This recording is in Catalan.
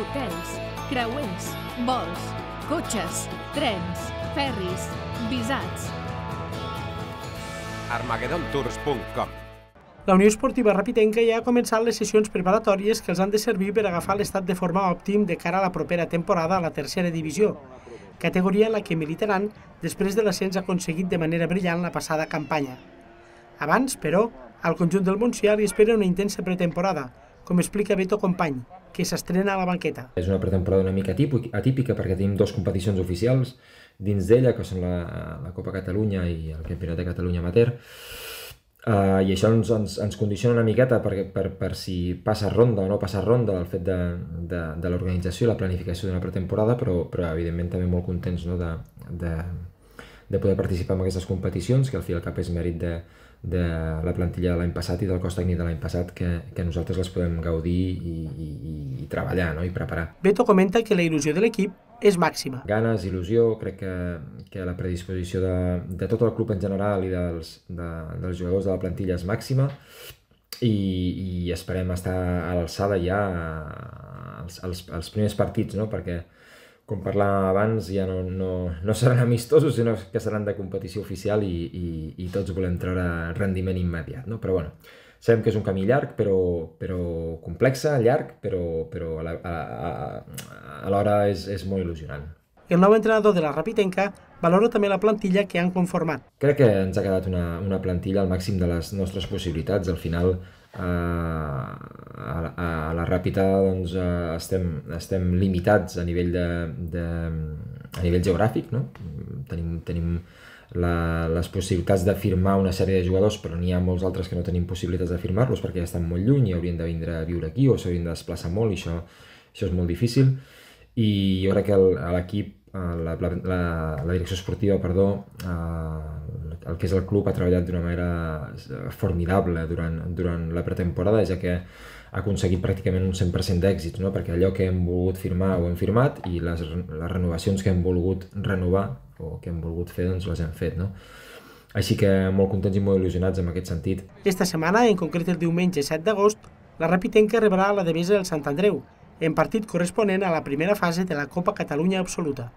hotels, creuers, vols, cotxes, trens, ferris, visats. armagedontours.com La Unió Esportiva Rapitenca ja ha començat les sessions preparatòries que els han de servir per agafar l'estat de forma òptim de cara a la propera temporada a la tercera divisió, categoria en la que militaran després de l'ascens aconseguit de manera brillant la passada campanya. Abans, però, al conjunt del Montsià li espera una intensa pretemporada, com explica Beto Company, que s'estrena a la banqueta. És una pretemporada una mica atípica, perquè tenim dues competicions oficials dins d'ella, que són la, la Copa Catalunya i el Campionat de Catalunya Amateur, Uh, I això ens, ens, ens condiciona una miqueta per, per, per si passa ronda o no passa ronda el fet de, de, de l'organització i la planificació d'una pretemporada, però, però evidentment també molt contents no, de, de, de poder participar en aquestes competicions, que al fi al cap és mèrit de, de la plantilla de l'any passat i del cos tècnic de l'any passat que, que nosaltres les podem gaudir i, i, i treballar no? i preparar. Beto comenta que la il·lusió de l'equip és màxima. Ganes, il·lusió, crec que, que la predisposició de, de tot el club en general i dels, de, dels jugadors de la plantilla és màxima i, i esperem estar a l'alçada ja als, als, als primers partits, no? perquè com parlàvem abans, ja no, no, no seran amistosos, sinó que seran de competició oficial i, i, i tots volem treure rendiment immediat. No? Però bueno, Sabem que és un camí llarg, però, però complex, llarg, però, però alhora és, és molt il·lusionant. El nou entrenador de la Rapitenca valora també la plantilla que han conformat. Crec que ens ha quedat una, una plantilla al màxim de les nostres possibilitats. Al final, eh, a, a, a la Ràpita doncs, eh, estem, estem limitats a nivell, de, de, a nivell geogràfic. No? Tenim, tenim la, les possibilitats de firmar una sèrie de jugadors, però n'hi ha molts altres que no tenim possibilitats de firmar-los perquè ja estan molt lluny i haurien de vindre a viure aquí o s'haurien de desplaçar molt i això, això és molt difícil. I jo crec que l'equip, la, la, la, la direcció esportiva, perdó, eh, el que és el club ha treballat d'una manera formidable durant, durant la pretemporada, ja que ha aconseguit pràcticament un 100% d'èxits, no? perquè allò que hem volgut firmar ho hem firmat i les, les renovacions que hem volgut renovar o que hem volgut fer doncs les hem fet. No? Així que molt contents i molt il·lusionats en aquest sentit. Esta setmana, en concret el diumenge 7 d'agost, la Rapitenca rebrà la Devesa del Sant Andreu, en partit corresponent a la primera fase de la Copa Catalunya Absoluta.